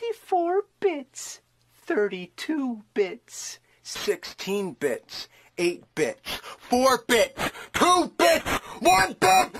64 bits, 32 bits, 16 bits, 8 bits, 4 bits, 2 bits, 1 bit,